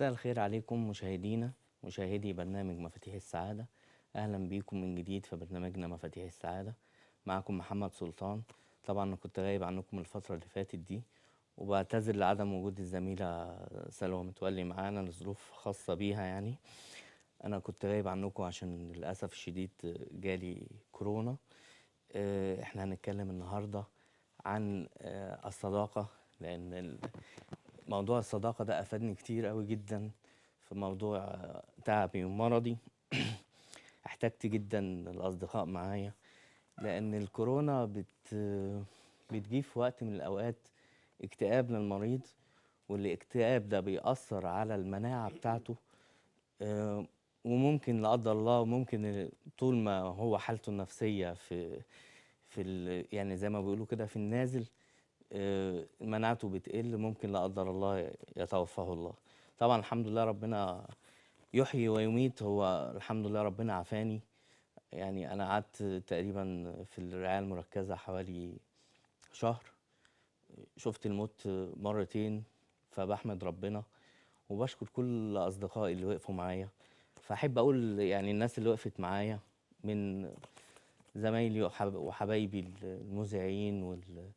مساء الخير عليكم مشاهدينا مشاهدي برنامج مفاتيح السعادة. أهلا بيكم من جديد في برنامجنا مفاتيح السعادة. معكم محمد سلطان. طبعا أنا كنت غايب عنكم الفترة اللي فاتت دي وبعتذر لعدم وجود الزميلة سلوى متولي معانا لظروف خاصة بيها يعني. أنا كنت غايب عنكم عشان للأسف الشديد جالي كورونا. آه، إحنا هنتكلم النهاردة عن آه، الصداقة لأن موضوع الصداقة ده أفادني كتير قوي جدا في موضوع تعبي ومرضي. احتجت جدا الأصدقاء معايا لأن الكورونا بت بتجيب في وقت من الأوقات اكتئاب للمريض والاكتئاب ده بيأثر على المناعة بتاعته. آه، وممكن لا قدر الله ممكن طول ما هو حالته النفسية في في يعني زي ما بيقولوا كده في النازل مناعته بتقل ممكن لا قدر الله يتوفاه الله. طبعا الحمد لله ربنا يحيي ويميت هو الحمد لله ربنا عافاني. يعني أنا قعدت تقريبا في الرعاية المركزة حوالي شهر. شفت الموت مرتين فبحمد ربنا وبشكر كل أصدقائي اللي وقفوا معايا. فأحب أقول يعني الناس اللي وقفت معايا من زمايلي وحب- وحبايبي المذيعين وال-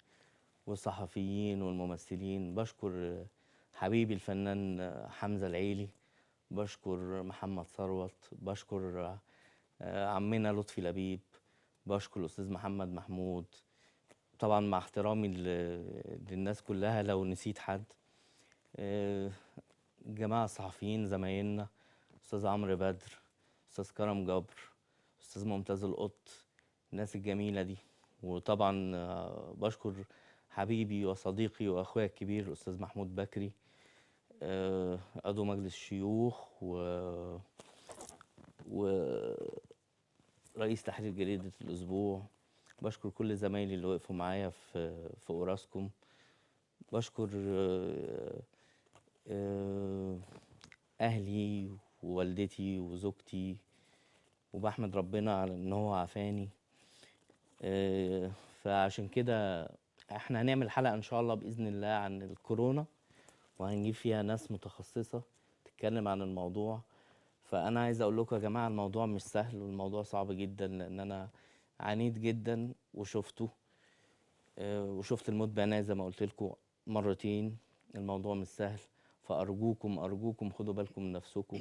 والصحفيين والممثلين. بشكر حبيبي الفنان حمزة العيلي بشكر محمد ثروت بشكر آه، عمنا لطفي لبيب بشكر الأستاذ محمد محمود. طبعا مع احترامي للناس كلها لو نسيت حد آه، الجماعة الصحفيين زمايلنا أستاذ عمرو بدر أستاذ كرم جبر أستاذ ممتاز القط الناس الجميلة دي. وطبعا آه، بشكر حبيبي وصديقي وأخويا الكبير الأستاذ محمود بكري آه، عضو مجلس الشيوخ و ورئيس تحرير جريدة الأسبوع. بشكر كل زمايلي اللي وقفوا معايا في في أوراسكوم. بشكر آه، آه، أهلي ووالدتي وزوجتي وبحمد ربنا على إن هو عافاني. آه، فعشان كده إحنا هنعمل حلقة إن شاء الله بإذن الله عن الكورونا وهنجيب فيها ناس متخصصة تتكلم عن الموضوع. فأنا عايز أقول لكم يا جماعة الموضوع مش سهل والموضوع صعب جدا لأن أنا عانيت جدا وشفته. آه، وشفت الموت بعينيا زي ما قلت لكم مرتين. الموضوع مش سهل. فأرجوكم أرجوكم خدوا بالكم من نفسكم.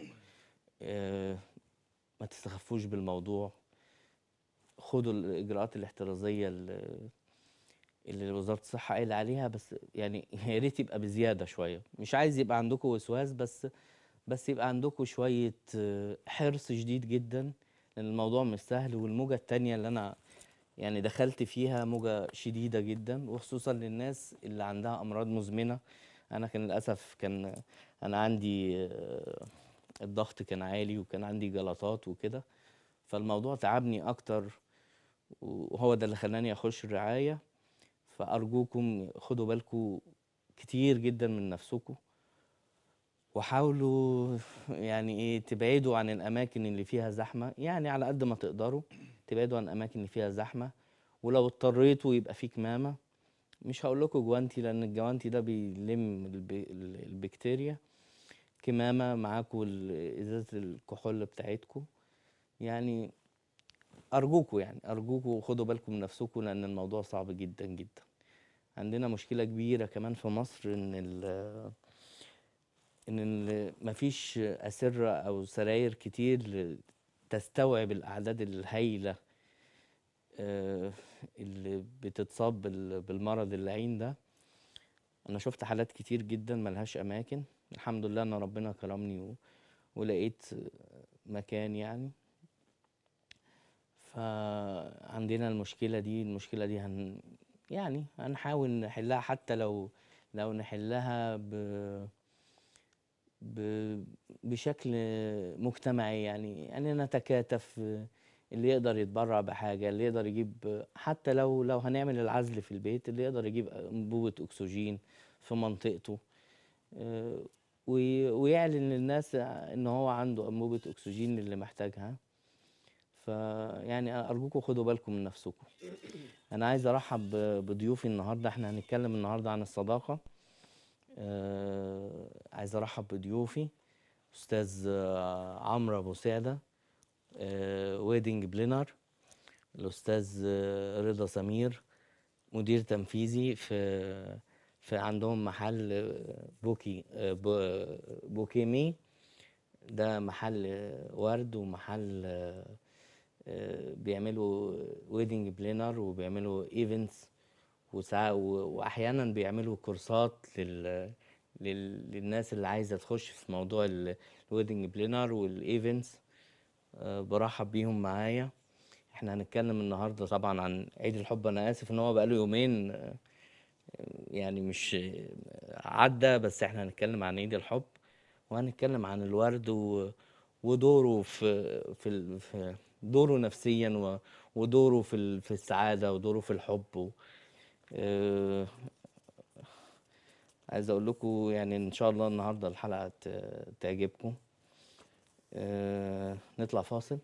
آه، ما تستخفوش بالموضوع. خدوا الإجراءات الاحترازية اللي اللي وزارة الصحة قايلة عليها بس يعني يا ريت يبقى بزيادة شوية. مش عايز يبقى عندكم وسواس بس بس يبقى عندكم شوية آه، حرص شديد جدا لأن الموضوع مش سهل. والموجة التانية اللي أنا يعني دخلت فيها موجة شديدة جدا وخصوصا للناس اللي عندها أمراض مزمنة. أنا كان للأسف كان أنا عندي آه، الضغط كان عالي وكان عندي جلطات وكده. فالموضوع تعبني أكتر وهو ده اللي خلاني أخش الرعاية. فأرجوكم خدوا بالكم كتير جدا من نفسكم وحاولوا يعني إيه تبعدوا عن الأماكن اللي فيها زحمة يعني على قد ما تقدروا تبعدوا عن الأماكن اللي فيها زحمة ولو اضطريتوا يبقى في كمامة. مش هقول لكم جوانتي لأن الجوانتي ده بيلم الب... ال- البكتيريا. كمامة معاكم إزازة الكحول بتاعتكم. يعني ارجوكوا يعني ارجوكوا خدوا بالكم من نفسكم لأن الموضوع صعب جدا جدا. عندنا مشكلة كبيرة كمان في مصر إن ال إن مفيش أسرة أو سراير كتير تستوعب الأعداد الهائله آه، اللي بتتصاب بال- بالمرض اللعين ده. أنا شفت حالات كتير جدا ملهاش أماكن. الحمد لله إن ربنا كرمني و... ولقيت مكان يعني. فعندنا المشكلة دي المشكلة دي هن يعني هنحاول نحلها حتى لو لو نحلها ب... بشكل مجتمعي يعني يعني نتكاتف اللي يقدر يتبرع بحاجة اللي يقدر يجيب حتى لو لو هنعمل العزل في البيت اللي يقدر يجيب أنبوبة أكسجين في منطقته. آه، وي- ويعلن للناس إن هو عنده أنبوبة أكسجين اللي محتاجها. فيعني أرجوكم خدوا بالكم من نفسكم. أنا عايز أرحب ب- بضيوفي النهاردة. إحنا هنتكلم النهاردة عن الصداقة. آه، عايز أرحب بضيوفي. أستاذ آه، عمرو أبو سعدة wedding planner الأستاذ آه، رضا سمير مدير تنفيذي في في عندهم محل آه، Bouquet آه، Bou- Bouquet Me. ده محل آه، ورد ومحل آه، آه، بيعملوا wedding planner وبيعملوا events وأحيانا بيعملوا كورسات لل لل- للناس اللي عايزة تخش في موضوع ال wedding planner وال events برحب بيهم معايا. إحنا هنتكلم النهارده طبعا عن عيد الحب. أنا آسف إن هو بقاله يومين. آه، يعني مش عدى بس إحنا هنتكلم عن عيد الحب. وهنتكلم عن الورد و... ودوره في في في دوره نفسيا. ودوره في. في السعادة ودوره في الحب. آه، عايز أقول لكم يعني إن شاء الله النهارده الحلقة ت- تعجبكم آه، نطلع فاصل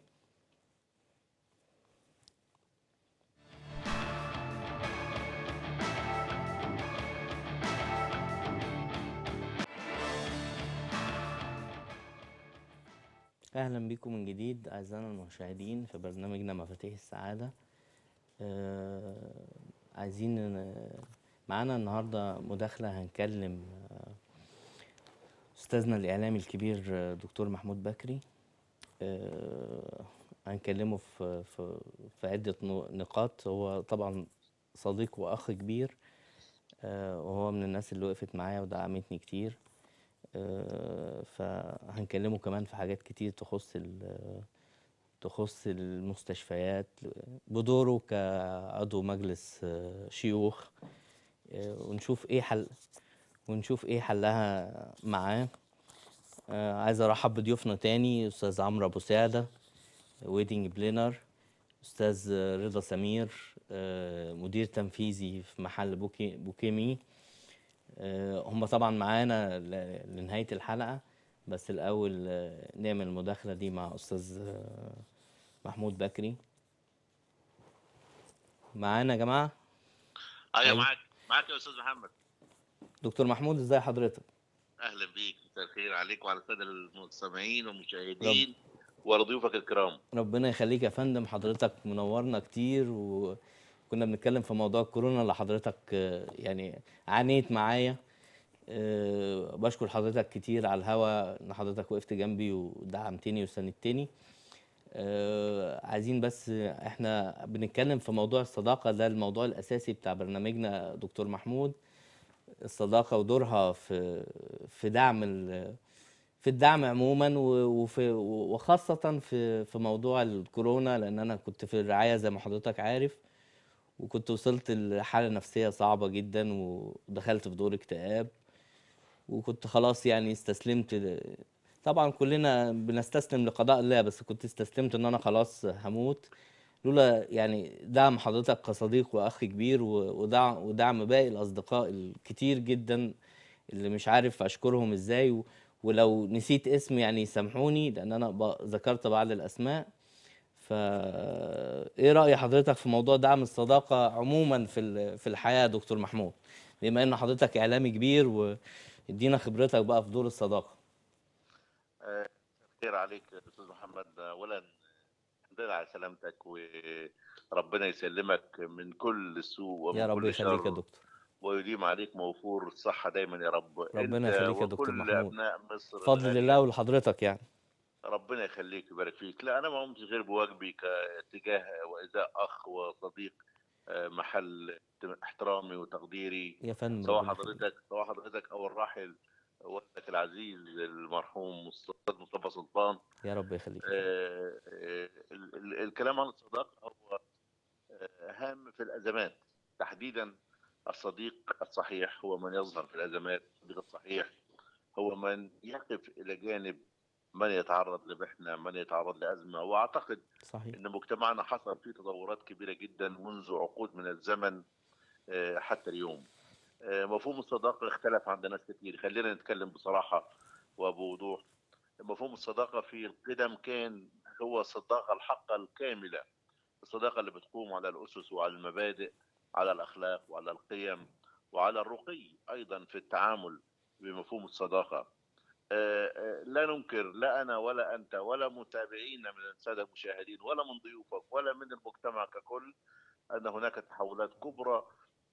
أهلا بكم من جديد أعزائنا المشاهدين في برنامجنا مفاتيح السعادة. آه عايزين معانا النهارده مداخلة هنكلم آه، أستاذنا الإعلامي الكبير آه، دكتور محمود بكري. آه هنكلمه في في في عدة نو- نقاط. هو طبعا صديق وأخ كبير آه وهو من الناس اللي وقفت معايا ودعمتني كتير. فهنكلمه كمان في حاجات كتير تخص تخص المستشفيات بدوره كعضو مجلس آه، شيوخ. آه، ونشوف إيه حل ونشوف إيه حلها معاه. آه، عايز أرحب بضيوفنا تاني أستاذ عمرو أبو سعدة wedding planner أستاذ رضا سمير آه، مدير تنفيذي في محل Bouquet Bouquet Me. آه، هم طبعا معانا ل- لنهاية الحلقة بس الأول آه، نعمل المداخلة دي مع أستاذ آه، محمود بكري. معانا يا جماعة؟ أيوه أيوة. معاك. معاك يا أستاذ محمد. دكتور محمود إزاي حضرتك؟ أهلا بيك. مساء الخير عليك وعلى السادة المستمعين والمشاهدين وضيوفك الكرام. ربنا يخليك يا فندم حضرتك منورنا كتير وكنا بنتكلم في موضوع الكورونا اللي حضرتك آه، يعني عانيت معايا. آه، بشكر حضرتك كتير على الهوا إن حضرتك وقفت جنبي ودعمتني وساندتني آه، عايزين بس إحنا بنتكلم في موضوع الصداقة ده الموضوع الأساسي بتاع برنامجنا دكتور محمود. الصداقة ودورها في في دعم في الدعم عموما وفي وخاصة في في موضوع الكورونا لأن أنا كنت في الرعاية زي ما حضرتك عارف. وكنت وصلت لحالة نفسية صعبة جدا ودخلت في دور اكتئاب. وكنت خلاص يعني استسلمت طبعا كلنا بنستسلم لقضاء الله بس كنت استسلمت إن أنا خلاص هموت. لولا يعني دعم حضرتك كصديق وأخ كبير ودعم ودعم باقي الأصدقاء الكتير جدا اللي مش عارف أشكرهم إزاي. ولو نسيت اسم يعني سامحوني لأن أنا ذكرت بعض الأسماء. فا إيه رأي حضرتك في موضوع دعم الصداقة عموما في في الحياة يا دكتور محمود؟ بما إن حضرتك إعلامي كبير وادينا خبرتك بقى في دور الصداقة. آه، خير عليك يا أستاذ محمد. اولا الحمد لله على سلامتك وربنا يسلمك من كل سوء ومن يا رب يخليك يا دكتور. ويديم عليك موفور الصحه دايما يا رب. ربنا يخليك يا دكتور محمود. أبناء مصر فضل. الله ولحضرتك يعني. ربنا يخليك ويبارك فيك. لا أنا ما قمتش غير بواجبي كاتجاه وازاء أخ وصديق آه، محل احترامي وتقديري. يا فندم سواء. حضرتك سواء حضرتك أو الراحل والدك العزيز المرحوم الاستاذ مصطفى سلطان. يا رب يخليك. آه، آه، ال- ال- الكلام عن الصداقه هو آه، هام في الأزمات. تحديدا الصديق الصحيح هو من يظهر في الأزمات الصديق الصحيح هو من يقف إلى جانب من يتعرض لمحنة من يتعرض لأزمة. وأعتقد صحيح. إن مجتمعنا حصل فيه تطورات كبيرة جدا منذ عقود من الزمن آه، حتى اليوم. آه، مفهوم الصداقة اختلف عند ناس كتير. خلينا نتكلم بصراحة وبوضوح. مفهوم الصداقة في القدم كان هو الصداقة الحقة الكاملة. الصداقة اللي بتقوم على الأسس وعلى المبادئ على الأخلاق وعلى القيم وعلى الرقي أيضا في التعامل بمفهوم الصداقة. لا ننكر لا أنا ولا أنت ولا متابعينا من الساده المشاهدين ولا من ضيوفك ولا من المجتمع ككل أن هناك تحولات كبرى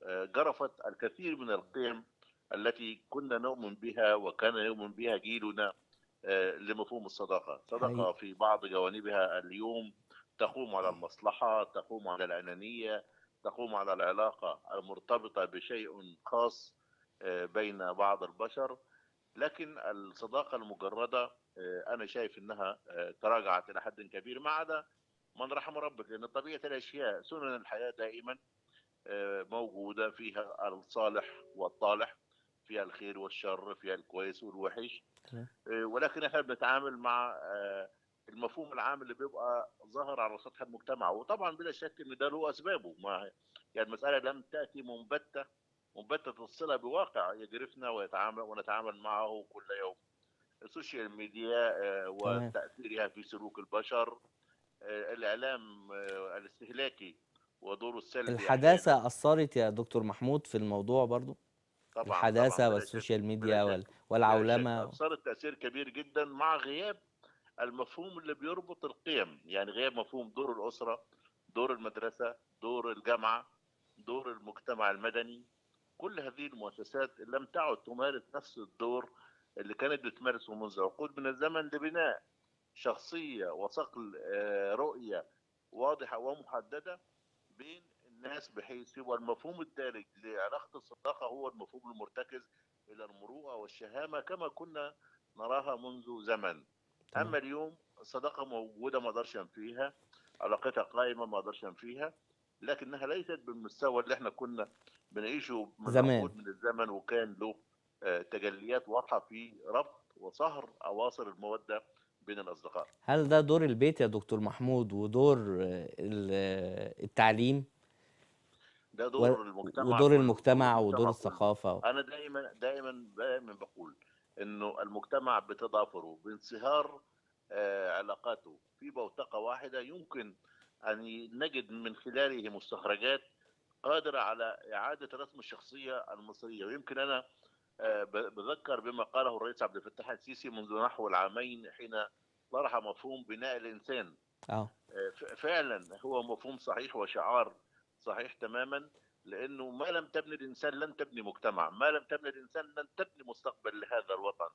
آه، جرفت الكثير من القيم التي كنا نؤمن بها وكان يؤمن بها جيلنا آه، لمفهوم الصداقة، صداقة حقيقي. في بعض جوانبها اليوم تقوم على المصلحة، تقوم على الأنانية، تقوم على العلاقة المرتبطة بشيء خاص آه، بين بعض البشر لكن الصداقة المجردة آه، أنا شايف إنها آه، تراجعت إلى حد كبير ما عدا من رحم ربك لأن طبيعة الأشياء سنن الحياة دائما آه، موجودة فيها الصالح والطالح فيها الخير والشر فيها الكويس والوحش ولكن إحنا بنتعامل مع المفهوم العام اللي بيبقى ظاهر على سطح المجتمع وطبعا بلا شك إن ده له أسبابه ما يعني المسألة لم تأتي منبتة منبته الصلة بواقع يجرفنا ويتعامل ونتعامل معه كل يوم. ال social media آه، تمام. وتأثيرها في سلوك البشر. آه، الإعلام آه، الاستهلاكي ودوره السلبي. الحداثة أثرت يا دكتور محمود في الموضوع برضو؟ طبعا الحداثة طبعا والسوشيال ميديا وال- والعولمة أثرت تأثير كبير جدا مع غياب المفهوم اللي بيربط القيم. يعني غياب مفهوم دور الأسرة دور المدرسة دور الجامعة دور المجتمع المدني. كل هذه المؤسسات لم تعد تمارس نفس الدور اللي كانت بتمارسه منذ عقود من الزمن لبناء شخصية وصقل آه، رؤية واضحة ومحددة بين الناس بحيث يبقى المفهوم الدارج لعلاقة الصداقة هو المفهوم المرتكز إلى المروءة والشهامة كما كنا نراها منذ زمن. أما اليوم الصداقة موجودة ما أقدرش أنفيها علاقتها قائمة ما أقدرش أنفيها لكنها ليست بالمستوى اللي إحنا كنا بنعيشه من زمان. من الزمن وكان له آه، تجليات واضحة في ربط وصهر اواصر الموده بين الأصدقاء هل ده دور البيت يا دكتور محمود ودور آه، ال- التعليم ده و- دور المجتمع ودور المجتمع دور ودور كله. الثقافة أنا دائما دائما دائما بقول إنه المجتمع بتضافره بانصهار آه، علاقاته في بوتقة واحدة يمكن أن نجد من خلاله مستخرجات قادره على إعادة رسم الشخصية المصرية. ويمكن أنا آه، بذكر بما قاله الرئيس عبد الفتاح السيسي منذ نحو العامين حين طرح مفهوم بناء الإنسان. آه ف- فعلا هو مفهوم صحيح وشعار صحيح تماما لأنه ما لم تبني الإنسان لن تبني مجتمع، ما لم تبني الإنسان لن تبني مستقبل لهذا الوطن.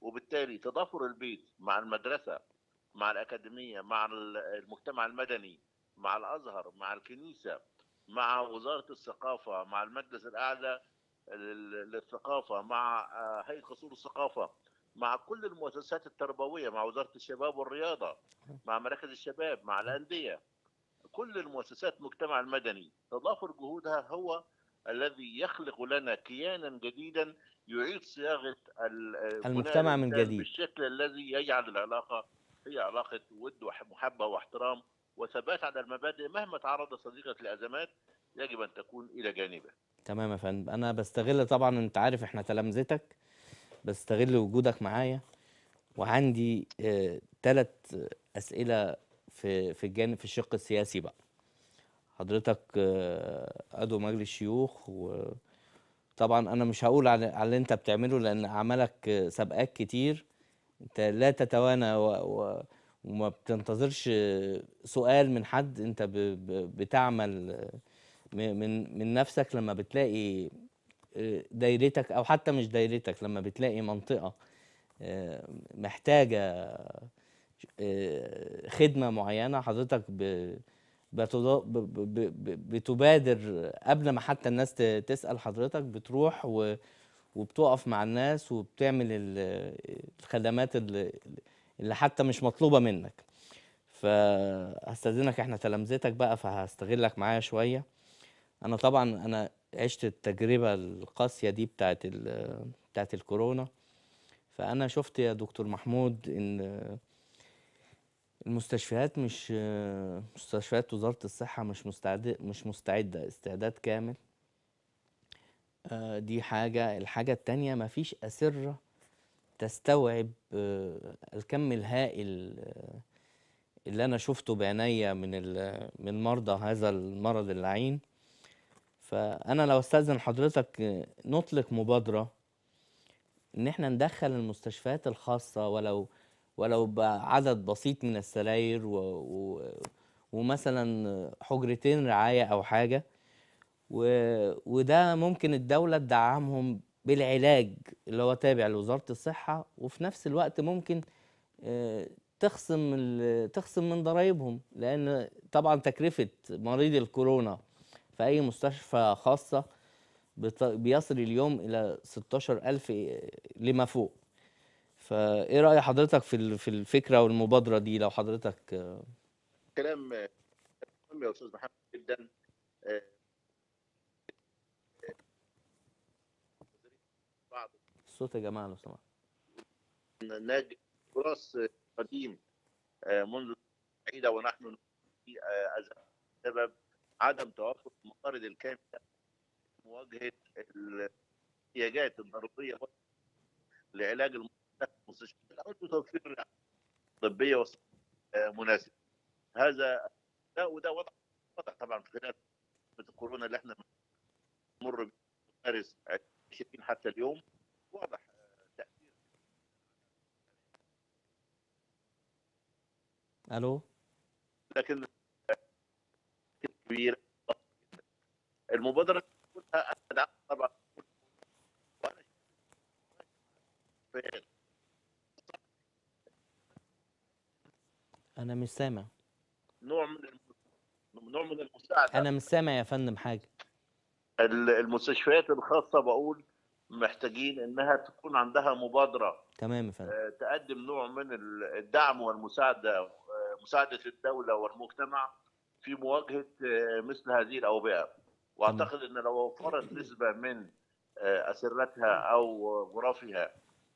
وبالتالي تضافر البيت مع المدرسة مع الأكاديمية مع ال- المجتمع المدني مع الأزهر مع الكنيسة مع وزارة الثقافة مع المجلس الأعلى لل- للثقافة مع آه، هيئة قصور الثقافة مع كل المؤسسات التربوية مع وزارة الشباب والرياضة مع مراكز الشباب مع الأندية كل المؤسسات المجتمع المدني تضافر جهودها هو الذي يخلق لنا كيانا جديدا يعيد صياغة بناء المجتمع من جديد. بالشكل الذي يجعل العلاقة هي علاقة ود ومحبه واحترام وثبات على المبادئ مهما تعرض صديقك لأزمات يجب أن تكون إلى جانبه. تمام يا فندم. أنا بستغل طبعا أنت عارف إحنا تلامذتك. بستغل وجودك معايا. وعندي ثلاث أسئلة في في الجانب في الشق السياسي بقى. حضرتك آه، عضو مجلس شيوخ وطبعا أنا مش هقول على على اللي أنت بتعمله لأن أعمالك آه، سابقاك كتير. أنت لا تتوانى و... و... وما بتنتظرش سؤال من حد انت. بتعمل من من نفسك لما بتلاقي آه، دايرتك أو حتى مش دايرتك لما بتلاقي منطقة آه، محتاجة آه، خدمة معينة حضرتك بتبادر قبل ما حتى الناس ت- تسأل حضرتك بتروح وبتقف مع الناس وبتعمل ال- الخدمات اللي اللي حتى مش مطلوبة منك. فهستأذنك إحنا تلامذتك بقى فهستغلك معايا شوية. أنا طبعا أنا عشت التجربة القاسية دي بتاعت بتاعت الكورونا. فأنا شفت يا دكتور محمود إن المستشفيات مش مستشفيات وزارة الصحة مش مستعدة مش مستعدة. استعداد كامل. آه، دي حاجة. الحاجة التانية مفيش أسرة تستوعب آه، الكم الهائل آه، اللي أنا شفته بعينيا من من مرضى هذا المرض اللعين فأنا لو أستأذن حضرتك آه، نطلق مبادرة إن إحنا ندخل المستشفيات الخاصة ولو ولو بعدد بسيط من السراير و و ومثلا حجرتين رعاية أو حاجة. و وده ممكن الدولة تدعمهم بالعلاج اللي هو تابع لوزارة الصحة وفي نفس الوقت ممكن آه، تخصم تخصم من ضرائبهم لأن طبعا تكلفة مريض الكورونا في أي مستشفى خاصة بيصل اليوم إلى 16000 لما فوق. فإيه رأي حضرتك في في الفكرة والمبادرة دي؟ لو حضرتك آه، كلام آه، مهم يا أستاذ محمد جدا آه، بعض الصوت يا جماعة لو سمحت. ناجح تراث قديم آه، منذ بعيدة ونحن في آه، بسبب عدم توفر الموارد الكاملة لمواجهة الاحتياجات الضرورية لعلاج المستشفيات أو توفير طبية آه، مناسبة. هذا ده وده وضع وضع طبعا في خلال فترة الكورونا اللي إحنا بنمر بيه مارس 20 حتى اليوم واضح آه، تأثير ألو؟ لكن كبير. المبادرة كلها أنا طبعا أنا مش سامع. نوع من الم- نوع من المساعدة. أنا مش سامع يا فندم حاجة. ال- المستشفيات الخاصة بقول محتاجين إنها تكون عندها مبادرة. تمام يا فندم. آه، تقدم نوع من ال- الدعم والمساعدة مساعدة الدولة والمجتمع في مواجهة آه، مثل هذه الأوبئة. وأعتقد إن لو وفرت نسبة من آه، أسرتها أو غرفها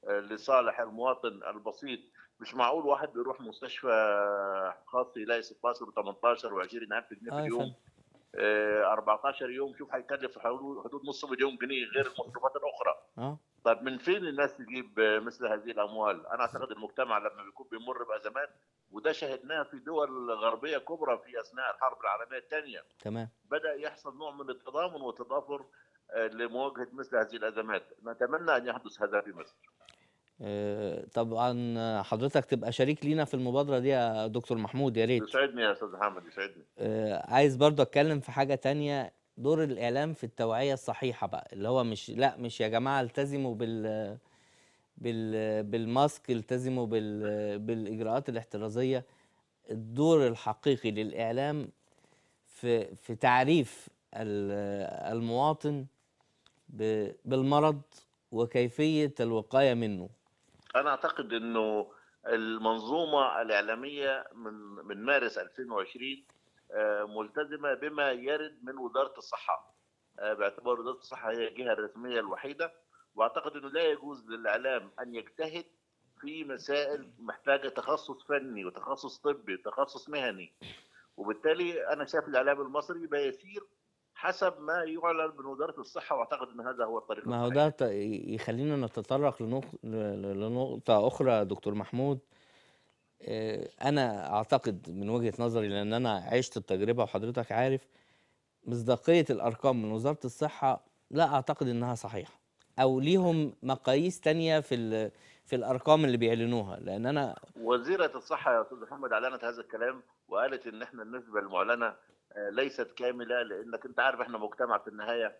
آه، لصالح المواطن البسيط مش معقول واحد بيروح مستشفى خاص يلاقي 16 و18 و20 ألف جنيه في اليوم. فندم آه، 14 يوم شوف هيكلف حدود حدود نص مليون جنيه غير المصروفات الأخرى. آه. طيب من فين الناس تجيب مثل هذه الأموال؟ أنا أعتقد المجتمع لما بيكون بيمر بأزمات وده شاهدناه في دول غربية كبرى في أثناء الحرب العالمية الثانية. تمام. بدأ يحصل نوع من التضامن والتضافر آه، لمواجهة مثل هذه الأزمات. نتمنى أن يحدث هذا في مصر. آه، طبعا حضرتك تبقى شريك لينا في المبادرة دي يا دكتور محمود يا ريت. يسعدني يا أستاذ محمد يسعدني. آه، عايز برضه أتكلم في حاجة تانية. دور الإعلام في التوعية الصحيحة بقى اللي هو مش لا مش يا جماعة التزموا بال بالماسك التزموا بال بالإجراءات الاحترازية. الدور الحقيقي للإعلام في في تعريف ال- المواطن بالمرض وكيفية الوقاية منه. أنا أعتقد إنه المنظومة الإعلامية من من مارس 2020 آه، ملتزمة بما يرد من وزارة الصحة. آه، باعتبار وزارة الصحة هي الجهة الرسمية الوحيدة. وأعتقد إنه لا يجوز للإعلام أن يجتهد في مسائل محتاجة تخصص فني وتخصص طبي وتخصص مهني. وبالتالي أنا شايف الإعلام المصري بيسير حسب ما يعلن من وزارة الصحة وأعتقد إن هذا هو الطريق ما هو. ده يخلينا نتطرق لنق- ل- لنقطة أخرى يا دكتور محمود. آه، أنا أعتقد من وجهة نظري لأن أنا عشت التجربة وحضرتك عارف مصداقية الأرقام من وزارة الصحة لا أعتقد إنها صحيحة. أو ليهم مقاييس تانية في في الأرقام اللي بيعلنوها. لأن أنا وزيرة الصحة يا أستاذ محمد أعلنت هذا الكلام وقالت إن إحنا النسبة المعلنة آه، ليست كاملة لأنك أنت عارف إحنا مجتمع في النهاية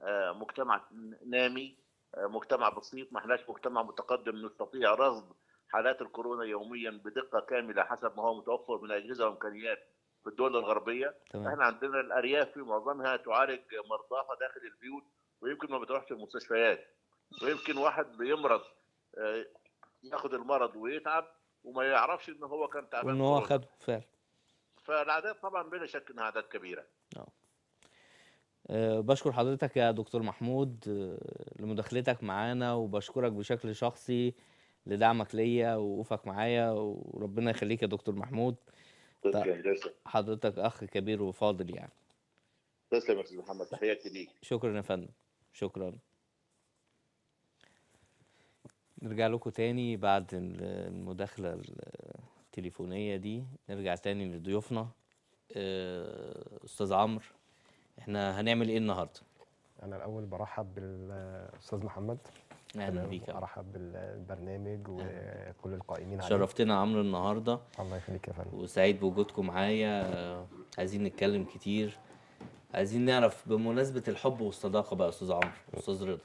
آه، مجتمع نامي آه، مجتمع بسيط. ما إحناش مجتمع متقدم نستطيع رصد حالات الكورونا يوميا بدقة كاملة حسب ما هو متوفر من أجهزة وإمكانيات في الدول الغربية. تمام. إحنا عندنا الأرياف في معظمها تعالج مرضاها داخل البيوت. ويمكن ما بتروحش المستشفيات. ويمكن واحد بيمرض آه، ياخد المرض ويتعب وما يعرفش إن هو كان تعبان وإن هو. خده فعلا. فالأعداد طبعا بلا شك إنها أعداد كبيرة. أه. بشكر حضرتك يا دكتور محمود أه لمداخلتك معانا وبشكرك بشكل شخصي لدعمك ليا ووقوفك معايا وربنا يخليك يا دكتور محمود. حضرتك أخ كبير وفاضل يعني. تسلم يا أستاذ محمد تحياتي ليك. شكرا يا فندم. شكرا. نرجع لكم تاني بعد ال- المداخلة التليفونية دي. نرجع تاني لضيوفنا. أه، أستاذ عمرو إحنا هنعمل إيه النهارده؟ أنا الأول برحب بالأستاذ محمد. أهلا بيك. أرحب بالبرنامج وكل القائمين عليه. شرفتنا عمرو النهارده. الله يخليك يا فندم. وسعيد بوجودكم معايا. آه، عايزين نتكلم كتير. عايزين نعرف بمناسبة الحب والصداقة بقى يا أستاذ عمرو أستاذ رضا.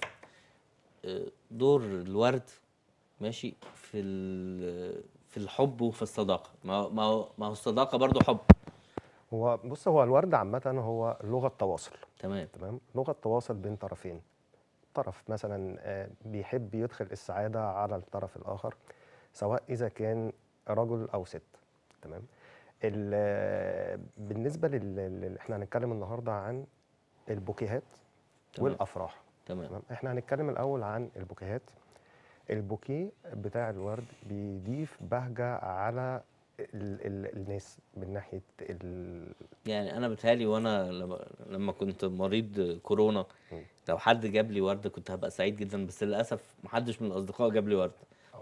آه، دور الورد ماشي في في الحب وفي الصداقة. ما هو- ما هو ما هو الصداقة برضو حب. هو بص هو الورد عامة هو لغة تواصل. تمام. تمام؟ لغة تواصل بين طرفين. طرف مثلا آه، بيحب يدخل السعادة على الطرف الآخر سواء إذا كان رجل أو ست. تمام؟ بالنسبة لل إحنا هنتكلم النهارده عن البوكيهات تمام. والأفراح. تمام. تمام. إحنا هنتكلم الأول عن البوكيهات. البوكيه بتاع الورد بيضيف بهجة على ال ال الناس من ناحية ال يعني أنا بتهيألي وأنا لما كنت مريض كورونا لو حد جاب لي ورد كنت هبقى سعيد جدا بس للأسف محدش من الأصدقاء جاب لي ورد.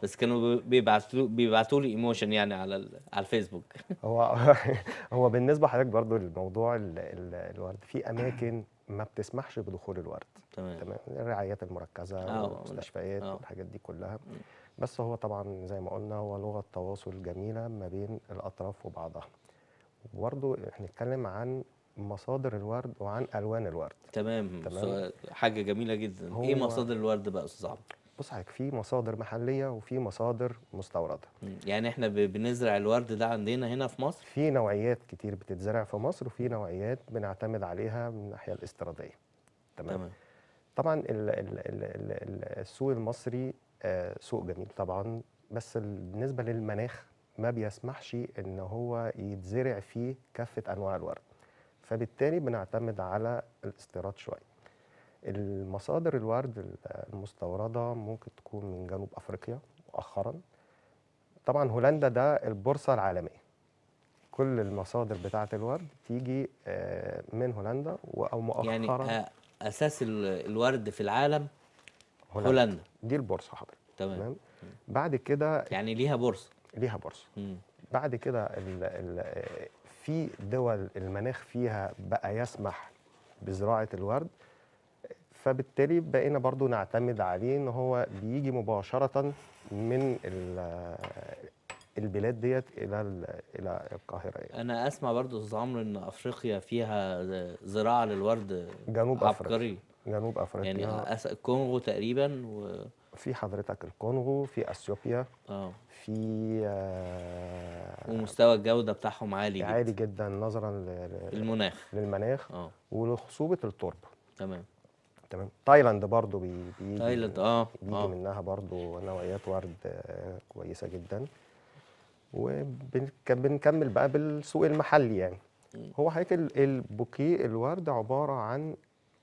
بس كانوا بيبعتوا بيبعتوا لي emotion يعني على على الفيسبوك. هو هو بالنسبة لحضرتك برضو ال الورد في أماكن ما بتسمحش بدخول الورد. تمام. تمام. الرعايات المركزة آه، والمستشفيات آه. والحاجات دي كلها. بس هو طبعا زي ما قلنا هو لغة تواصل جميلة ما بين الأطراف وبعضها. وبرضو هنتكلم عن مصادر الورد وعن ألوان الورد. تمام. تمام. حاجة جميلة جدا. إيه مصادر الورد بقى أستاذ عمرو؟ بص حضرتك في مصادر محلية وفي مصادر مستوردة. يعني إحنا بنزرع الورد ده عندنا هنا في مصر؟ في نوعيات كتير بتتزرع في مصر وفي نوعيات بنعتمد عليها من الناحية الاستيرادية. تمام؟ تمام. طبعا ال ال ال ال ال السوق المصري آه، سوق جميل طبعا بس ال- بالنسبة للمناخ ما بيسمحش إن هو يتزرع فيه كافة أنواع الورد. فبالتالي بنعتمد على الاستيراد شوية. المصادر الورد ال- المستوردة ممكن تكون من جنوب أفريقيا مؤخرا. طبعا هولندا ده البورصة العالمية. كل المصادر بتاعة الورد تيجي آه، من هولندا أو مؤخرا. يعني أساس ال- الورد في العالم هولندا. دي البورصة حضرتك. تمام. تمام. بعد كده يعني ليها بورصة. ليها بورصة. مم. بعد كده ال ال في دول المناخ فيها بقى يسمح بزراعة الورد. فبالتالي بقينا برضو نعتمد عليه إن هو بيجي مباشرة من ال- البلاد ديت إلى ال- إلى القاهرة يعني. أنا أسمع برضو أستاذ عمرو إن أفريقيا فيها زراعة للورد جنوب أفريقيا. جنوب أفريقيا. يعني. الكونغو تقريبا و... في حضرتك الكونغو في إثيوبيا آه. في آه، ومستوى الجودة بتاعهم عالي جدا. عالي جدا نظرا ل- ل- المناخ. للمناخ آه. ولخصوبة التربة. تمام. تمام. تايلاند برضو بي بيجي تايلاند آه بيجي آه. منها برضو نوعيات ورد آه، كويسة جدا. وبنكمل بقى بالسوق المحلي يعني. هو حضرتك ال- البوكيه الورد عبارة عن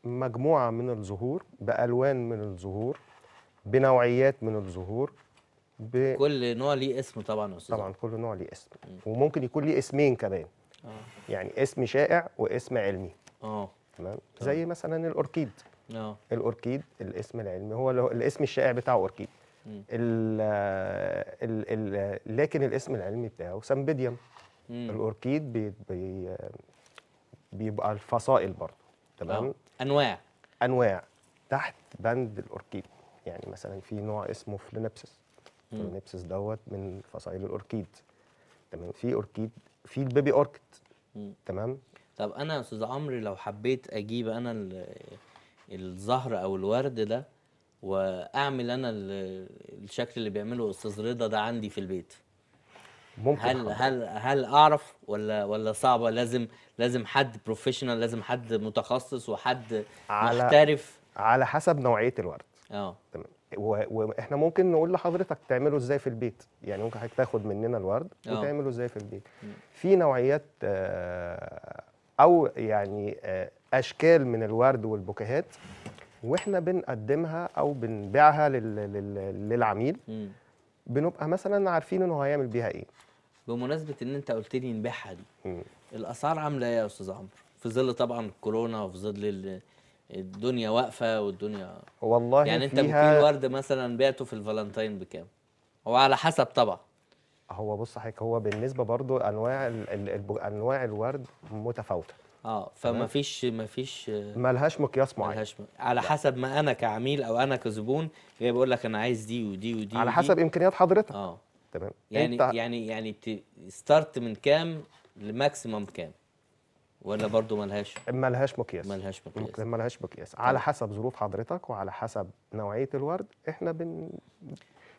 مجموعة من الزهور بألوان من الزهور بنوعيات من الزهور ب... كل نوع ليه اسم طبعا يا أستاذ. طبعا. كل نوع ليه اسم. وممكن يكون ليه اسمين كمان. آه. يعني اسم شائع واسم علمي. آه. تمام. زي مثلا الأوركيد. آه. الأوركيد الاسم العلمي هو الاسم الشائع بتاعه أوركيد. مم. ال ال ال لكن الاسم العلمي بتاعه Cymbidium. الأوركيد بي بي بيبقى الفصائل برضه تمام؟ آه. أنواع. أنواع تحت بند الأوركيد. يعني مثلا في نوع اسمه Phalaenopsis. Phalaenopsis دوت من فصائل الأوركيد. تمام؟ في orchid في ال baby orchid. تمام؟ طب أنا يا أستاذ عمرو لو حبيت أجيب أنا الزهر أو الورد ده وأعمل أنا ال- الشكل اللي بيعمله أستاذ رضا ده عندي في البيت. ممكن هل. هل هل أعرف ولا ولا صعبة؟ لازم لازم حد professional لازم حد متخصص وحد على- محترف. على حسب نوعية الورد. آه. تمام. وإحنا ممكن نقول لحضرتك تعمله إزاي في البيت. يعني ممكن حضرتك تاخد مننا الورد آه. وتعمله إزاي في البيت. في نوعيات آه، أو يعني آه، أشكال من الورد والبوكيهات وإحنا بنقدمها أو بنبيعها لل- لل- للعميل. مم. بنبقى مثلا عارفين إنه هيعمل بيها إيه. بمناسبة إن أنت قلت لي نبيعها دي مم. الأسعار عاملة إيه يا أستاذ عمرو؟ في ظل طبعا الكورونا وفي ظل ال- الدنيا واقفة والدنيا والله يعني أنت بوكيه فيها الورد مثلا بعته في الفالنتين بكام؟ هو على حسب طبعا. هو بص حضرتك هو بالنسبة برضو أنواع ال- ال- أنواع الورد متفاوتة. آه فما فيش ما فيش ملهاش مقياس معين. ملهاش م- على حسب ما أنا كعميل أو أنا كزبون جاي بقول لك أنا عايز دي ودي ودي على ودي. حسب إمكانيات حضرتك. آه. تمام. يعني أنت يعني يعني start من كام ل maximum كام؟ ولا برضو ملهاش؟ ملهاش مقياس. ملهاش مقياس. ملهاش مقياس. على حسب ظروف حضرتك وعلى حسب نوعية الورد إحنا بن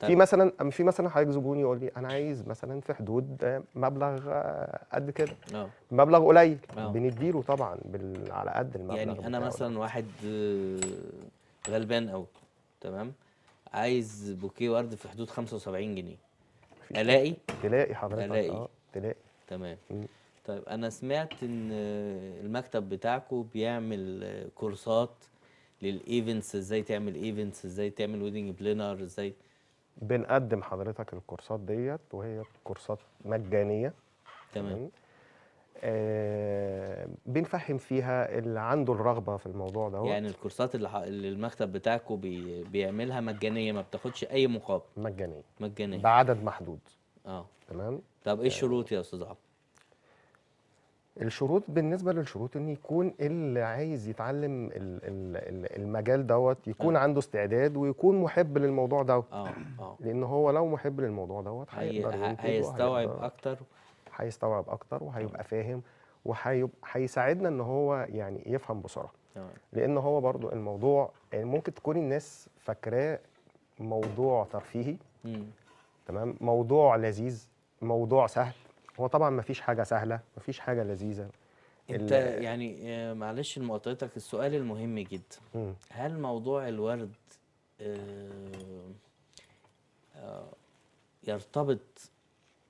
في. مثلا في مثلا حضرتك زبون يقول لي أنا عايز مثلا في حدود مبلغ آه، قد كده. آه. مبلغ قليل. آه. بنديله طبعا بال... على قد المبلغ يعني أنا. مثلا واحد آه، غلبان قوي تمام؟ عايز بوكيه ورد في حدود 75 جنيه. ألاقي؟ تلاقي حضرتك. ألاقي. آه تلاقي. تمام. مم. طيب أنا سمعت إن المكتب بتاعكم بيعمل كورسات لل events إزاي تعمل events إزاي تعمل wedding planner إزاي بنقدم حضرتك الكورسات ديت وهي كورسات مجانية. تمام. آه بنفهم فيها اللي عنده الرغبة في الموضوع دوت. يعني الكورسات اللي, ح- اللي المكتب بتاعكم بي... بيعملها مجانية ما بتاخدش أي مقابل. مجانية. مجانية. بعدد محدود. آه. تمام؟ طب إيه الشروط يا أستاذ عبد؟ الشروط بالنسبة للشروط إن يكون اللي عايز يتعلم ال- ال- ال- المجال دوت يكون آه. عنده استعداد ويكون محب للموضوع دوت. آه آه. لأن هو لو محب للموضوع دوت هي... هيقدر هيستوعب أكتر. هيستوعب أكتر وهيبقى فاهم وهيبقى هيساعدنا إن هو يعني يفهم بسرعة. تمام. لأن هو برضو الموضوع يعني ممكن تكون الناس فاكراه موضوع ترفيهي. تمام؟ موضوع لذيذ موضوع سهل. هو طبعا مفيش حاجة سهلة مفيش حاجة لذيذة. انت يعني آه، معلش مقاطعتك السؤال المهم جدا. هل موضوع الورد آه، آه، يرتبط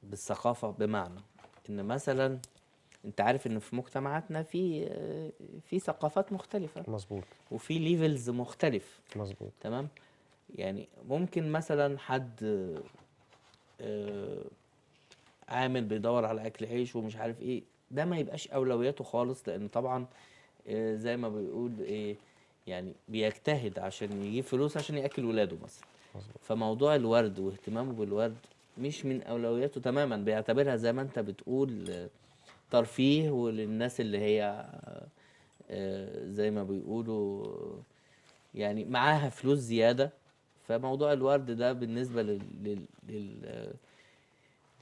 بالثقافة بمعنى؟ إن مثلا أنت عارف إن في مجتمعاتنا في في ثقافات مختلفة. مظبوط. وفي ليفلز مختلف. مظبوط. تمام؟ يعني ممكن مثلا حد آه، عامل بيدور على أكل عيش ومش عارف إيه. ده ما يبقاش أولوياته خالص لأن طبعا آه، زي ما بيقول إيه يعني بيجتهد عشان يجيب فلوس عشان يأكل ولاده مثلا. فموضوع الورد واهتمامه بالورد مش من أولوياته تماما. بيعتبرها زي ما أنت بتقول آه، ترفيه وللناس اللي هي آه، زي ما بيقولوا يعني معاها فلوس زيادة. فموضوع الورد ده بالنسبة لل... لل...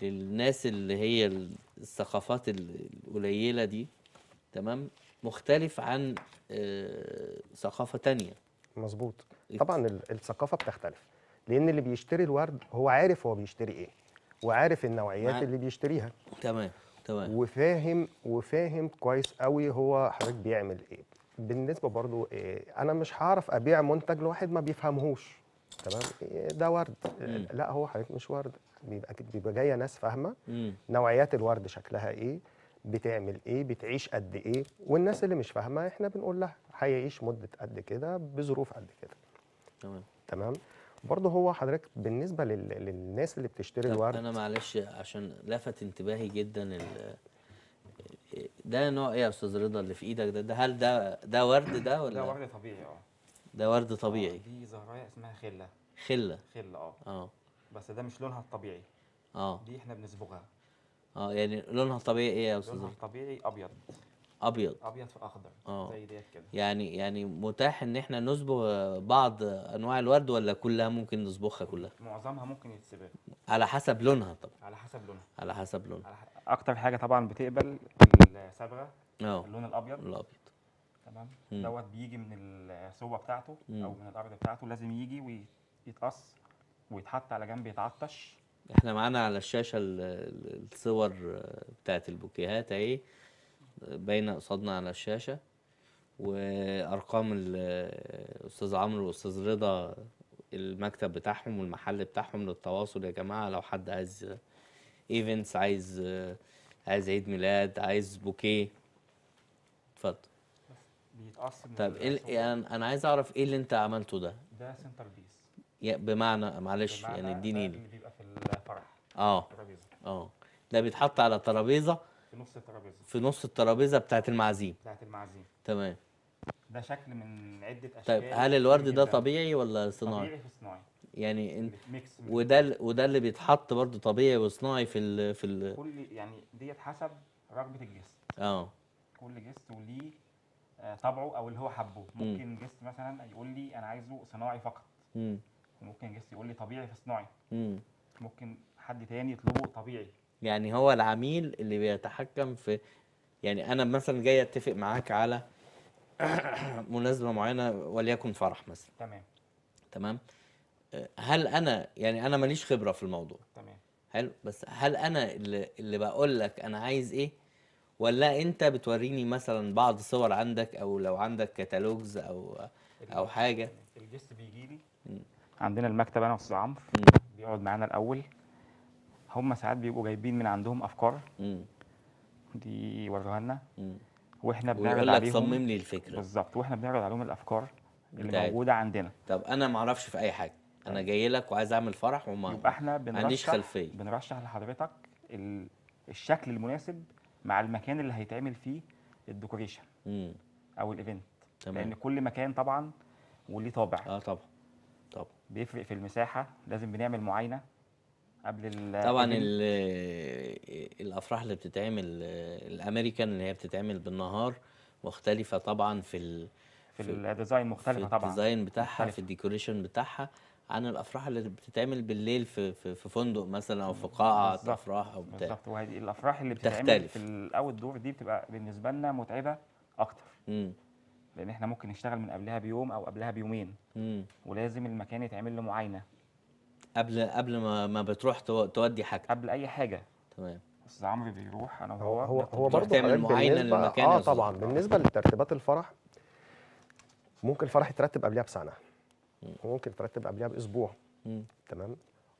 لل... للناس اللي هي الثقافات ال- القليلة دي تمام؟ مختلف عن آه، ثقافة تانية. مظبوط. طبعا ال- الثقافة بتختلف لأن اللي بيشتري الورد هو عارف هو بيشتري إيه وعارف النوعيات مع- اللي بيشتريها. تمام تمام. وفاهم وفاهم كويس قوي هو حضرتك بيعمل إيه. بالنسبة برضو إيه أنا مش هعرف أبيع منتج لواحد ما بيفهمهوش. تمام؟ ده ورد. مم. لا هو حضرتك مش ورد. بيبقى كده- بيبقى جاية ناس فاهمة. نوعيات الورد شكلها إيه بتعمل إيه بتعيش قد إيه والناس اللي مش فاهمة إحنا بنقول لها هيعيش مدة قد كده بظروف قد كده. تمام. تمام؟ برضه هو حضرتك بالنسبة لل... للناس اللي بتشتري طب الورد أنا معلش عشان لفت انتباهي جدا ال... ده نوع إيه يا أستاذ رضا اللي في إيدك ده, ده هل ده ده ورد ده ده ولا ورد طبيعي آه. ده ورد آه، طبيعي. دي زهراء اسمها خلة. خلة. خلة آه. آه. بس ده مش لونها الطبيعي. آه. دي إحنا بنصبغها آه يعني لونها طبيعي إيه يا أستاذ لونها الطبيعي أبيض. أبيض. أبيض في أخضر. آه. زي ديت كده. يعني يعني متاح إن إحنا نصبغ بعض أنواع الورد ولا كلها ممكن نصبغها كلها؟ معظمها ممكن يتصبغ على حسب لونها طبعا. على حسب لونها. على حسب لونها. على ح... أكتر حاجة طبعا بتقبل الصبغه آه. اللون الأبيض. الأبيض. تمام. دوت بيجي من الصوبه بتاعته مم. أو من الأرض بتاعته لازم يجي ويتقص ويتحط على جنب يتعطش إحنا معانا على الشاشة ال- ال- الصور بتاعت البوكيهات أهي باينة قصادنا على الشاشة وأرقام ال- الاستاذ عمرو والاستاذ رضا المكتب بتاعهم والمحل بتاعهم للتواصل يا جماعة لو حد عايز events عايز عايز عيد ميلاد عايز بوكيه اتفضل بيتقص من طب إيه. يعني أنا عايز أعرف إيه اللي أنت عملته ده؟ ده centerpiece. بمعنى معلش بمعنى يعني إديني اللي بيبقى في الفرح آه. آه. ده بيتحط على ترابيزة؟ في نص الترابيزة. في نص الترابيزة بتاعت المعازيم. بتاعت المعازيم. تمام. ده شكل من عدة أشكال طيب هل الورد ده. طبيعي ولا صناعي؟ طبيعي في صناعي. يعني انت mix من وده وده اللي بيتحط برضو طبيعي وصناعي في ال في ال كل يعني ديت حسب رغبة الجسم. آه. كل guest وليه طبعه أو اللي هو حبه. ممكن guest مثلا يقول لي أنا عايزه صناعي فقط. مم. ممكن guest يقول لي طبيعي فصناعي مم. ممكن حد تاني يطلبه طبيعي. يعني هو العميل اللي بيتحكم في يعني أنا مثلا جاي أتفق معاك على مناسبة معينة وليكن فرح مثلا. تمام. تمام؟ أه، هل أنا يعني أنا ماليش خبرة في الموضوع. تمام. حلو؟ بس هل أنا اللي, اللي بقول لك أنا عايز إيه؟ ولا انت بتوريني مثلا بعض صور عندك أو لو عندك كتالوجز أو أو حاجة؟ الجست بيجي لي. عندنا المكتب أنا وأستاذ عمرو. بيقعد معانا الأول. هم ساعات بيبقوا جايبين من عندهم أفكار. مم. دي يوروها لنا. وإحنا بنعرض عليهم sample الفكرة. بالظبط. وإحنا بنعرض عليهم الأفكار اللي بتاعت. موجودة عندنا. طب أنا ما أعرفش في أي حاجة. أنا جاي لك وعايز أعمل فرح وما يبقى إحنا عنديش بنرشح خلفية. بنرشح لحضرتك ال- الشكل المناسب مع المكان اللي هيتعمل فيه ال decoration. أو ال event. لأن تمام كل مكان طبعا وليه طابع. آه طبعا. طبعا. بيفرق في المساحة. لازم بنعمل معاينة قبل طبعا الأفراح اللي بتتعمل الأمريكان اللي هي بتتعمل بالنهار مختلفة طبعا في ال في في- ال design في مختلفه طبعا. ال design بتاعها مختلفة. في ال decoration بتاعها. عن الأفراح اللي بتتعمل بالليل في في, في فندق مثلا أو في قاعة. افراح أو بتاع. بالظبط. وهذه الأفراح اللي بتتعمل بتختلف. في ال outdoor دي بتبقى بالنسبة لنا متعبة أكتر. مم. لأن إحنا ممكن نشتغل من قبلها بيوم أو قبلها بيومين. مم. ولازم المكان يتعمل له معاينه قبل قبل ما ما بتروح تو- تودي حاجة. قبل أي حاجة. تمام. أستاذ عمرو بيروح أنا هو وهو هو هو تروح برضه تعمل بالنسبة للمكان آه طبعا. بالنسبة لترتيبات الفرح ممكن الفرح يترتب قبلها بسنة. وممكن يترتب قبلها بأسبوع مم. تمام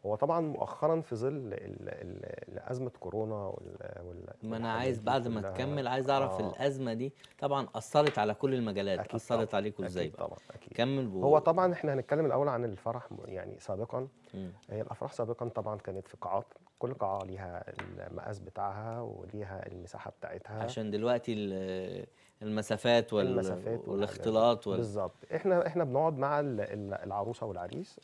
هو طبعا مؤخرا في ظل ازمه كورونا وال وال- ما أنا عايز بعد ما. تكمل عايز أعرف آه. الأزمة دي طبعا أثرت على كل المجالات أكيد أثرت طبعاً، عليكم إزاي طبعا أكيد كمل. هو طبعا إحنا هنتكلم الأول عن الفرح يعني سابقا مم. هي الأفراح سابقا طبعا كانت في قاعات كل قاعة ليها المقاس بتاعها وليها المساحة بتاعتها عشان دلوقتي ال- المسافات وال... المسافات والاختلاط وال... بالظبط. إحنا إحنا بنقعد مع ال- ال- العروسة والعريس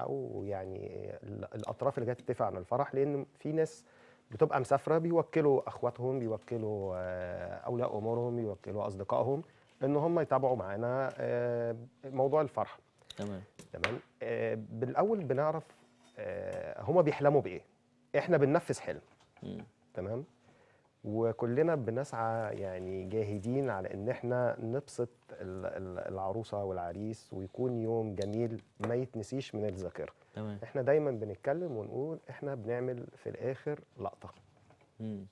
أو يعني ال- الأطراف اللي جاية تتفق عن الفرح لأن في ناس بتبقى مسافرة بيوكلوا أخواتهم بيوكلوا آه، أولياء أمورهم بيوكلوا أصدقائهم إن هم يتابعوا معانا آه، موضوع الفرح. تمام. تمام؟ آه، بالأول بنعرف هم بيحلموا بإيه. إحنا بننفذ حلم. مم. تمام؟ وكلنا بنسعى يعني جاهدين على إن إحنا نبسط ال- ال- العروسة والعريس ويكون يوم جميل ما يتنسيش من الذاكرة تمام إحنا دايما بنتكلم ونقول إحنا بنعمل في الآخر لقطة مم.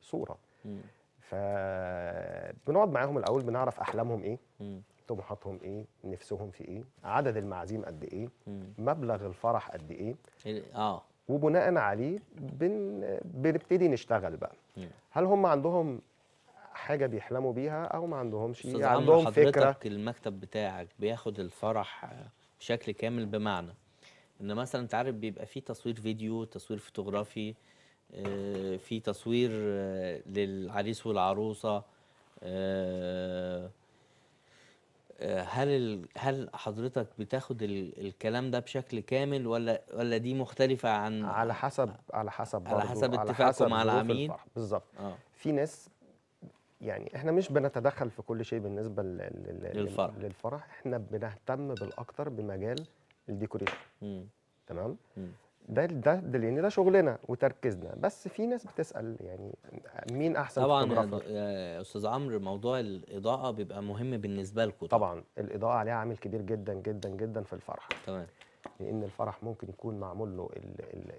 صورة مم. فبنقعد معاهم الأول بنعرف أحلامهم إيه مم. طموحاتهم إيه نفسهم في إيه عدد المعازيم قد إيه مم. مبلغ الفرح قد إيه آه وبناء عليه بن... بنبتدي نشتغل بقى. هل هم عندهم حاجة بيحلموا بيها أو ما عندهمش؟ عندهم فكرة؟ حضرتك المكتب بتاعك بياخد الفرح بشكل كامل بمعنى. إن مثلا أنت عارف بيبقى فيه تصوير فيديو تصوير فوتوغرافي آه، في تصوير آه، للعريس والعروسة آه، هل ال- هل حضرتك بتاخد ال- الكلام ده بشكل كامل ولا ولا دي مختلفة عن على حسب على حسب على حسب اتفاقكم مع العميل؟ بالظبط آه في ناس يعني إحنا مش بنتدخل في كل شيء بالنسبة لل... لل... للفرح. للفرح إحنا بنهتم بالأكتر بمجال ال decoration. تمام مم. ده ده ده لأن ده شغلنا وتركيزنا. بس في ناس بتسأل يعني مين أحسن طبعا يا أستاذ عمرو موضوع الإضاءة بيبقى مهم بالنسبة لكم. طبعا الإضاءة عليها عامل كبير جدا جدا جدا في الفرح. تمام. لأن الفرح ممكن يكون معمول له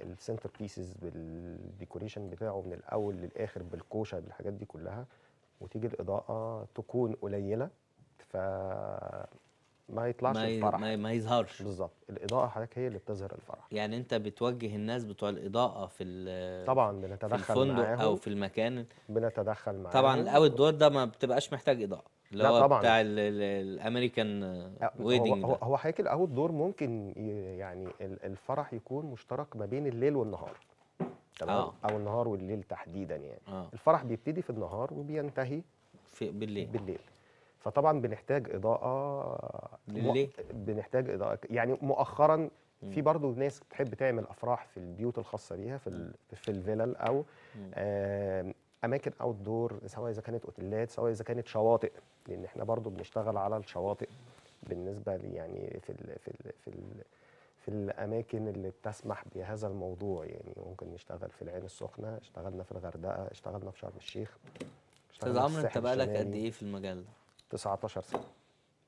ال centerpieces بال decoration بتاعه من الأول للآخر بالكوشة بالحاجات دي كلها. وتيجي الإضاءة تكون قليلة. ف ما يطلعش ما الفرح. ما, ما يظهرش. بالظبط. الإضاءة حضرتك هي اللي بتظهر الفرح. يعني أنت بتوجه الناس بتوع الإضاءة في ال- طبعا في بنتدخل الفندق أو معاهم. في المكان. بنتدخل معاهم. طبعا ال outdoor ده ما بتبقاش محتاج إضاءة. اللي هو طبعاً. بتاع ال- ال- الأمريكان هو wedding هو, هو حضرتك ال outdoor ممكن يعني ال- الفرح يكون مشترك ما بين الليل والنهار. تمام؟ آه. أو النهار والليل تحديدا يعني. آه. الفرح بيبتدي في النهار وبينتهي في بالليل. بالليل. فطبعا بنحتاج إضاءة بالليل؟ بنحتاج إضاءة يعني مؤخرا. في برضو ناس بتحب تعمل أفراح في البيوت الخاصة بيها في في الفلل أو أماكن اوت دور سواء إذا كانت أوتيلات سواء إذا كانت شواطئ لأن إحنا برضو بنشتغل على الشواطئ بالنسبة يعني في ال في ال في ال في الأماكن اللي بتسمح بهذا الموضوع يعني ممكن نشتغل في العين السخنة اشتغلنا في الغردقة اشتغلنا في شرم الشيخ أستاذ عمرو أنت بقالك قد. إيه في المجال ده 19 سنة.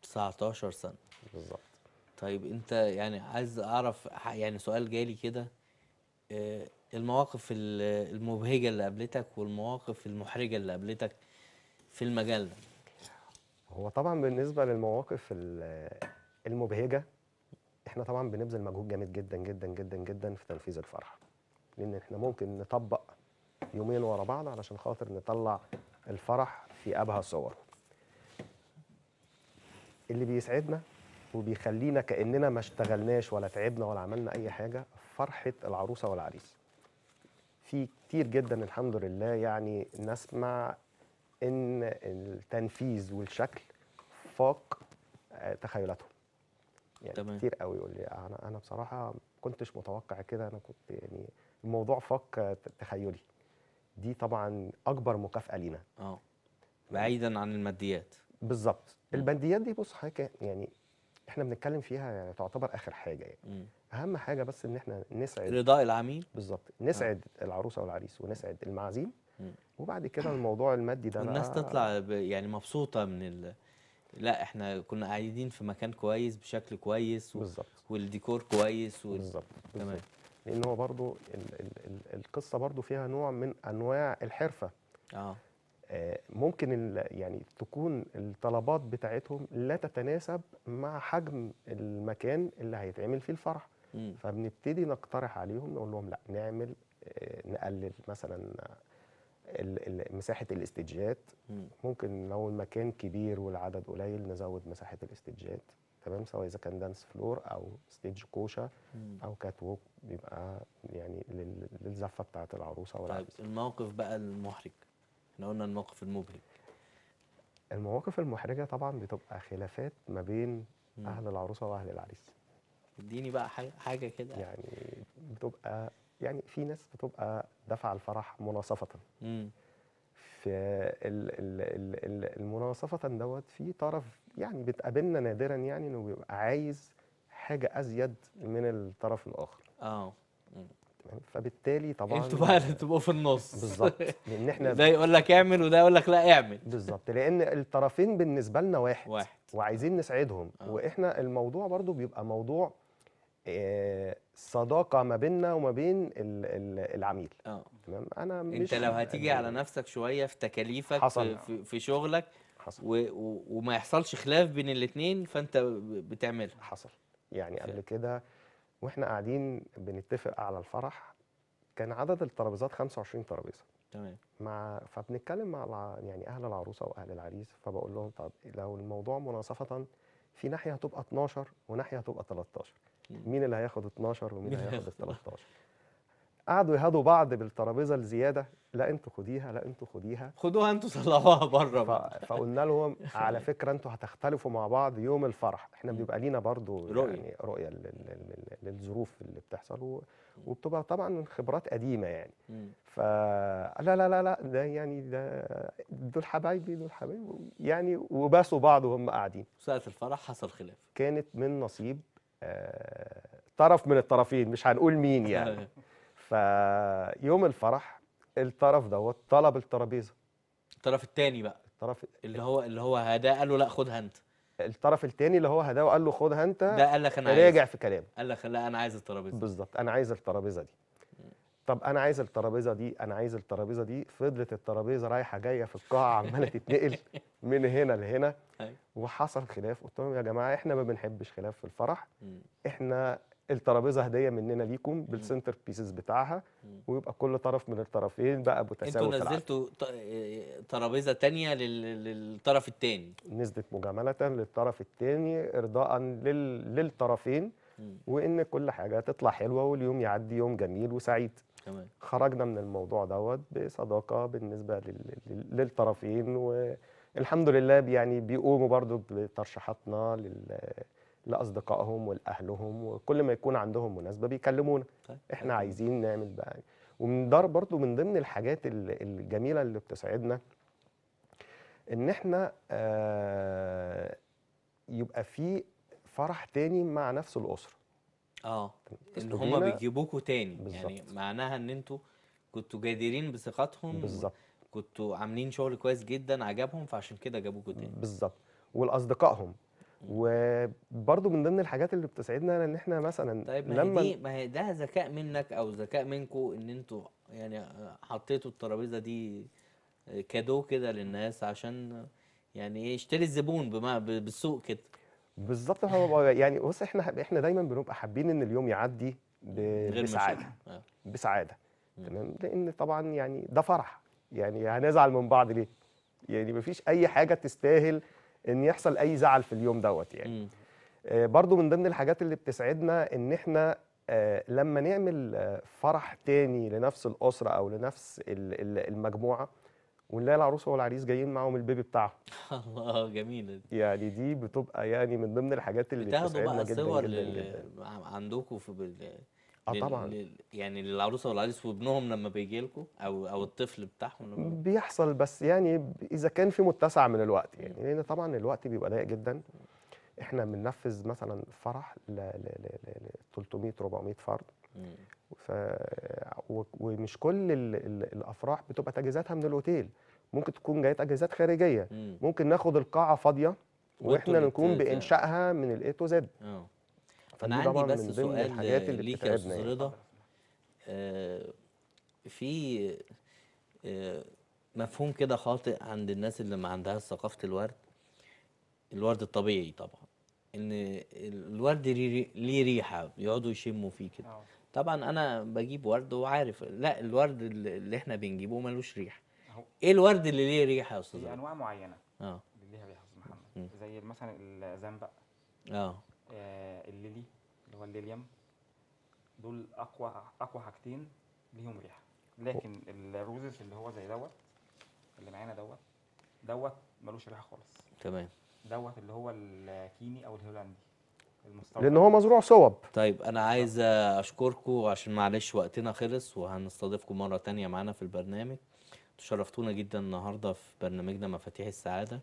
19 سنة. بالظبط. طيب انت يعني عايز اعرف يعني سؤال جالي كده آه، المواقف ال- المبهجة اللي قابلتك والمواقف المحرجة اللي قابلتك في المجال ده؟ هو طبعا بالنسبة للمواقف ال- المبهجة إحنا طبعا بنبذل مجهود جامد جدا جدا جدا جدا في تنفيذ الفرح. لأن إحنا ممكن نطبق يومين ورا بعض علشان خاطر نطلع الفرح في أبهى صوره اللي بيسعدنا وبيخلينا كأننا ما اشتغلناش ولا تعبنا ولا عملنا أي حاجة فرحة العروسة والعريس. في كتير جدا الحمد لله يعني نسمع إن التنفيذ والشكل فاق آه، تخيلاتهم. يعني تمام. كتير قوي يقول لي أنا أنا بصراحة كنتش متوقع كده أنا كنت يعني الموضوع فاق آه، تخيلي. دي طبعا أكبر مكافأة لينا. آه. بعيدا عن الماديات. بالظبط. البنديات دي بص حضرتك يعني إحنا بنتكلم فيها تعتبر آخر حاجة يعني. مم. أهم حاجة بس إن إحنا نسعد رضاء العميل. بالظبط نسعد العروسة والعريس ونسعد المعازيم. وبعد كده الموضوع المادي ده والناس تطلع يعني مبسوطة من ال... لا إحنا كنا قاعدين في مكان كويس بشكل كويس و... بالظبط. والديكور كويس وال... بالظبط تمام. لأن هو برضو ال ال ال القصة برضو فيها نوع من أنواع الحرفة. آه آه، ممكن ال- يعني تكون الطلبات بتاعتهم لا تتناسب مع حجم المكان اللي هيتعمل فيه الفرح مم. فبنبتدي نقترح عليهم نقول لهم لا نعمل آه، نقلل مثلا مساحة ال stage ات مم. ممكن لو المكان كبير والعدد قليل نزود مساحة ال stage ات تمام سواء إذا كان dance floor أو stage كوشة. أو catwalk بيبقى يعني لل- للزفة بتاعت العروسة طيب الموقف بقى المحرج إحنا قلنا الموقف المبهج. المواقف المحرجة طبعا بتبقى خلافات ما بين مم. أهل العروسة وأهل العريس. اديني بقى حاجة كده. يعني بتبقى يعني في ناس بتبقى دفع الفرح مناصفة. مم. في ال ال ال ال المناصفة دوت في طرف يعني بتقابلنا نادرا يعني إنه بيبقى عايز حاجة أزيد من الطرف الآخر. آه. فبالتالي طبعا أنتوا بقى اللي تبقوا في النص. بالظبط. لأن إحنا ده يقول لك اعمل وده يقول لك لا اعمل. بالظبط. لأن الطرفين بالنسبة لنا واحد. واحد. وعايزين نسعدهم. آه. وإحنا الموضوع برضو بيبقى موضوع آه، صداقة ما بيننا وما بين ال- ال- العميل. آه. تمام؟ أنا مش أنت لو هتيجي على نفسك شوية في تكاليفك حصل. في, في, شغلك حصل. و و وما يحصلش خلاف بين الاثنين فأنت بتعملها. حصل. يعني قبل كده وإحنا قاعدين بنتفق على الفرح كان عدد الترابيزات 25 ترابيزة. تمام. مع فبنتكلم مع الع- يعني أهل العروسة وأهل العريس فبقول لهم طب لو الموضوع مناصفة في ناحية هتبقى 12 وناحية هتبقى 13 مم. مين اللي هياخد 12 ومين مين اللي اللي هياخد ال هياخد 13 قعدوا يهادوا بعض بالترابيزة الزيادة. لا أنتوا خديها لا أنتوا خديها. خدوها أنتوا طلعوها بره ف... فقلنا لهم على فكرة أنتوا هتختلفوا مع بعض يوم الفرح. إحنا. بيبقى لينا برضو رؤية. يعني رؤية لل... لل... للظروف اللي بتحصل. و... وبتبقى طبعا من خبرات قديمة يعني. ف لا لا لا لا ده يعني ده دول حبايبي دول حبايبي. يعني وباسوا بعض وهم قاعدين. ساعة الفرح حصل خلاف. كانت من نصيب آه، طرف من الطرفين مش هنقول مين يعني. فيوم الفرح الطرف دوت طلب الترابيزة. الطرف الثاني بقى. الطرف اللي هو اللي هو هداه قال له لا خدها انت الطرف التاني اللي هو هداه وقال له خدها انت ده قال لك أنا عايز. راجع في كلامه. قال لك لا أنا عايز الترابيزة. بالظبط أنا عايز الترابيزة دي. طب أنا عايز الترابيزة دي أنا عايز الترابيزة دي. فضلت الترابيزة رايحة جاية في القاعة عمالة تتنقل من هنا لهنا. أيوة. وحصل خلاف. قلت لهم يا جماعة إحنا ما بنحبش خلاف في الفرح. إحنا الترابيزة هدية مننا ليكم بال centerpieces بتاعها. ويبقى كل طرف من الطرفين بقى متساوي أنتوا نزلتوا آه، ترابيزة لل- للطرف الثاني نزلت مجاملة للطرف الثاني ارضاء لل... للطرفين وإن كل حاجة تطلع حلوة واليوم يعدي يوم جميل وسعيد. تمام. خرجنا من الموضوع دوت بصداقة بالنسبة لل... لل- للطرفين والحمد لله يعني بيقوموا برضو بترشيحاتنا لل... لأصدقائهم ولأهلهم وكل ما يكون عندهم مناسبة بيكلمونا. طيب إحنا عايزين نعمل بقى ومن دار برضو من ضمن الحاجات ال- الجميلة اللي بتسعدنا إن إحنا آه، يبقى في فرح تاني مع نفس الأسرة. آه ان هما بيجيبوكوا تاني. يعني بالظبط. معناها إن إنتوا كنتوا جديرين بثقتهم بالظبط. كنتوا عاملين شغل كويس جدا عجبهم فعشان كده جابوكوا تاني. بالظبط. ولاصدقائهم وبرضو من ضمن الحاجات اللي بتسعدنا إن إحنا مثلا طيب ما هي دي ما هي ده ذكاء منك أو ذكاء منكم إن إنتوا يعني حطيتوا الترابيزة دي كادو كده للناس عشان يعني إيه يشتري الزبون بما بالسوق كده. بالظبط هو يعني بص إحنا إحنا دايما بنبقى حابين إن اليوم يعدي بسعادة. آه. بسعادة. تمام؟ لأن طبعا يعني ده فرح. يعني هنزعل من بعض ليه؟ يعني مفيش أي حاجة تستاهل إن يحصل أي زعل في اليوم دوت يعني. آه، برضو من ضمن الحاجات اللي بتسعدنا إن إحنا آه، لما نعمل آه، فرح تاني لنفس الأسرة أو لنفس ال- ال- المجموعة ونلاقي العروسه والعريس جايين معاهم البيبي بتاعهم الله جميلة دي يعني دي بتبقى يعني من ضمن الحاجات اللي بتاخدوا بتسعدنا بقى جدا صور جدا. جدا عندكم في بال... آه لل- طبعا. لل... يعني للعروسة والعريس وابنهم لما بيجي لكم أو أو الطفل بتاعهم لما بيحصل بس يعني إذا كان في متسع من الوقت يعني. لأن طبعا الوقت بيبقى ضيق جدا. إحنا بننفذ مثلا فرح ل, ل, ل, ل, ل 300 400 فرد. ف و- ومش كل ال ال الأفراح بتبقى تجهيزاتها من الأوتيل. ممكن تكون جاية تجهيزات خارجية. مم. ممكن ناخد القاعة فاضية وإحنا نكون بإنشائها من ال A to Z آه فدي أنا عندي بس من ضمن سؤال الحاجات آه، اللي ليك يا أستاذ يعني. رضا. آه، في آه، مفهوم كده خاطئ عند الناس اللي ما عندهاش ثقافة الورد الورد الطبيعي طبعا إن الورد ليه ريحة بيقعدوا يشموا فيه كده. آه. طبعا أنا بجيب ورد وعارف لا الورد اللي إحنا بنجيبه ملوش ريحة. أهو. إيه الورد اللي ليه ريحة يا أستاذ أنواع معينة آه. اللي ليها ريحة يا أستاذ مم. محمد زي مثلا الزنبق. آه آه، الليلي اللي هو الليليوم. دول أقوى أقوى حاجتين ليهم ريحة. لكن الروزس اللي هو زي دوت اللي معانا دوت دوت ملوش ريحة خالص. تمام. دوت اللي هو الكيني أو الهولندي. المستورد. لأن هو مزروع صوب. طيب أنا عايز أشكركم عشان معلش وقتنا خلص وهنستضيفكم مرة تانية معانا في البرنامج. تشرفتونا جدا النهاردة في برنامجنا مفاتيح السعادة.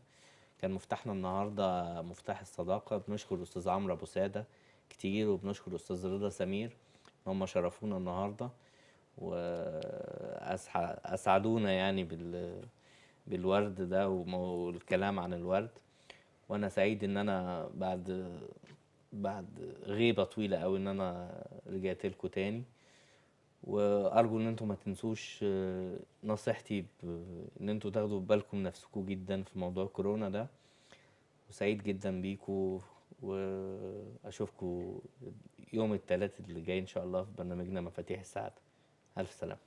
كان مفتاحنا النهاردة مفتاح الصداقة. بنشكر الأستاذ عمرو أبو سادة كتير وبنشكر الأستاذ رضا سمير إن هم شرفونا النهاردة وأسعدونا يعني بال بالورد ده والكلام عن الورد. وأنا سعيد إن أنا بعد بعد غيبة طويلة أوي إن أنا رجعت لكم تاني. وأرجو إن أنتم ما تنسوش آه، نصيحتي إن أنتم تاخدوا بالكم نفسكم جدا في موضوع كورونا ده. وسعيد جدا بيكم وأشوفكم يوم الثلاث اللي جاي إن شاء الله في برنامجنا مفاتيح السعادة ألف سلامة.